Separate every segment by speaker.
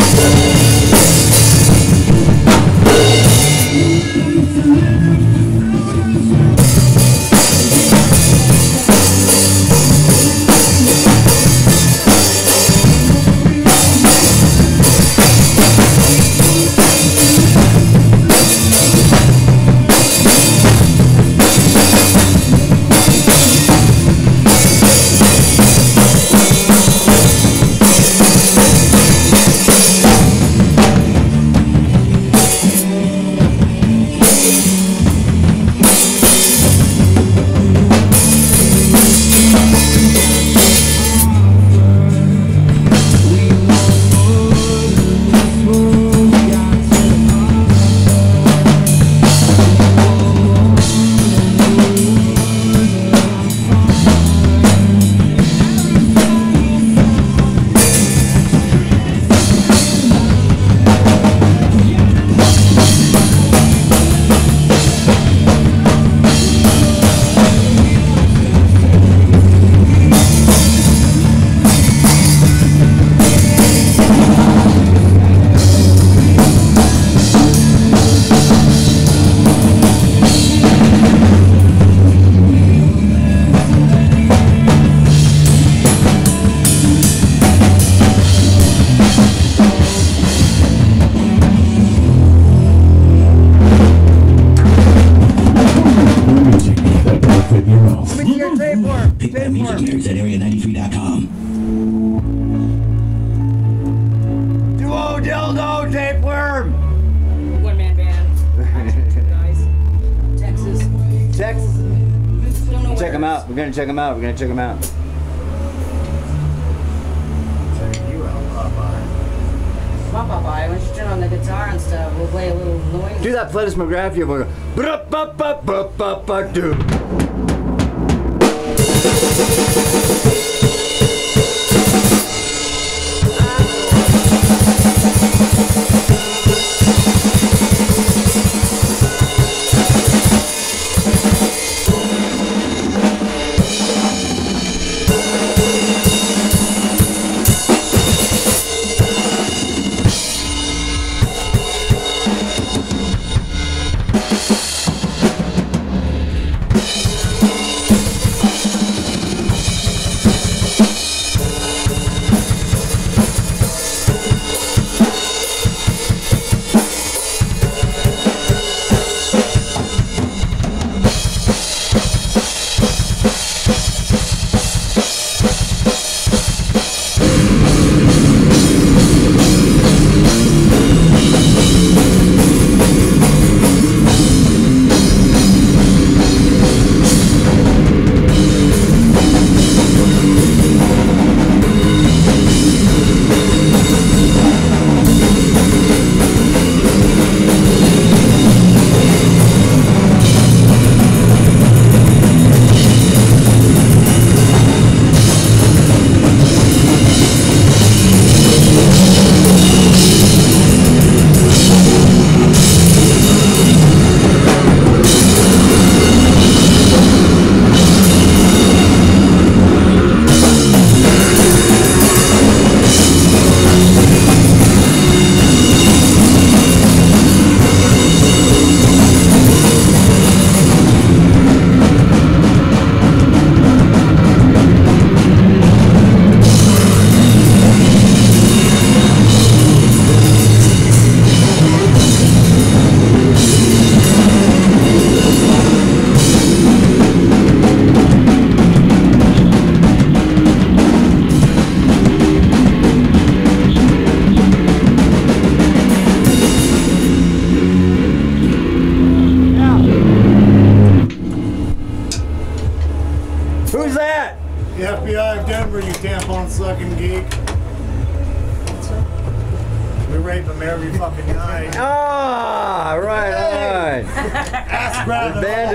Speaker 1: Thank tapeworm. Music nerds at area93.com.
Speaker 2: Duo dildo tapeworm.
Speaker 3: One man band. Nice. Texas.
Speaker 2: Texas. Check them out. We're gonna check them out. We're gonna check them out.
Speaker 3: Come on, Popeye. Why don't you turn on the guitar and stuff? We'll play a little noise.
Speaker 2: Do that Pletys McGrath. We'll go.
Speaker 4: Thank you.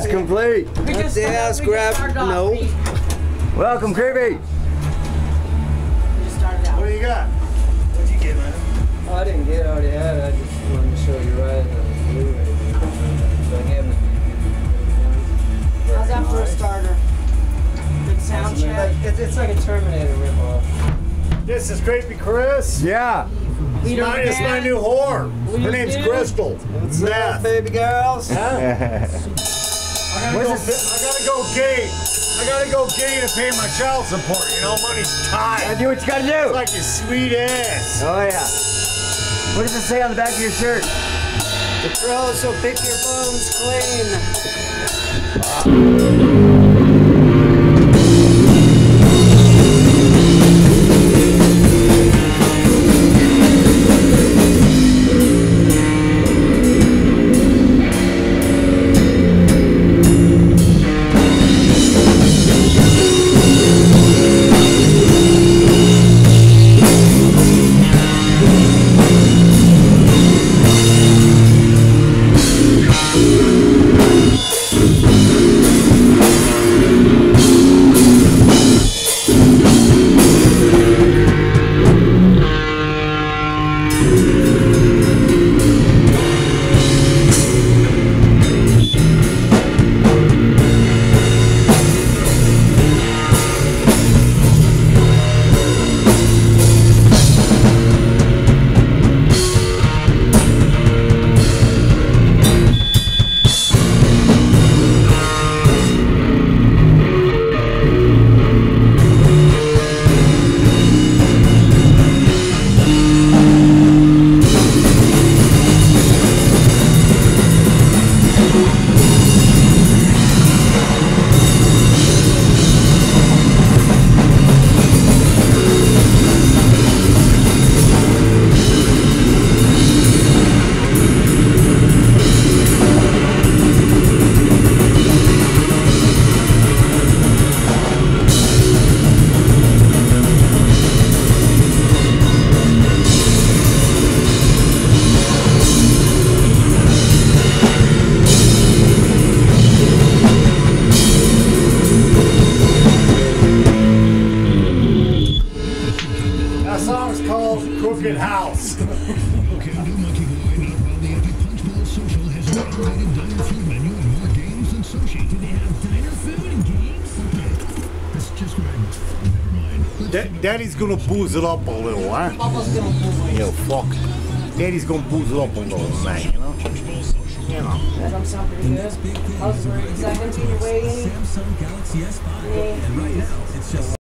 Speaker 2: Is complete.
Speaker 3: We just,
Speaker 5: the ass
Speaker 3: we
Speaker 5: grab-
Speaker 3: Just started off.
Speaker 5: no.
Speaker 2: Welcome, Creepy.
Speaker 3: just started out.
Speaker 4: What do you got? What'd you get, man?
Speaker 5: Oh, I didn't get I already had it. I just wanted to show you right on the Blu-ray. So I gave him
Speaker 3: How's that for a starter? Good sound
Speaker 5: It's
Speaker 3: check.
Speaker 5: like, it's, it's like a Terminator ripoff.
Speaker 4: This is Creepy Chris.
Speaker 2: Yeah.
Speaker 4: It's
Speaker 3: Leader
Speaker 4: my, it's my new whore. Her name's
Speaker 3: band.
Speaker 4: Crystal.
Speaker 5: What's up, baby girls?
Speaker 4: I gotta, go,
Speaker 2: What's
Speaker 4: I gotta go gay. I gotta go gay to pay my child support. You know, money's
Speaker 2: Gotta
Speaker 4: tight.
Speaker 2: do what you gotta do.
Speaker 4: Like your sweet ass.
Speaker 2: Oh, yeah. What does it say on the back of your shirt?
Speaker 5: The pros will pick your bones clean.
Speaker 4: Creepy
Speaker 6: upgraded diner food menu and more games than Sochi. Do they have diner food and games? That's just what I... Never mind. Let's
Speaker 4: Da- Daddy's gonna booze it up a little, huh?
Speaker 3: Papa's gonna pull
Speaker 4: You fuck. Daddy's gonna booze it up a little, man, you know? You know.
Speaker 3: That don't sound pretty good. How's it? Is that gonna be your way?
Speaker 7: Samsung Galaxy S5.
Speaker 3: Yeah.
Speaker 7: And right now, it's just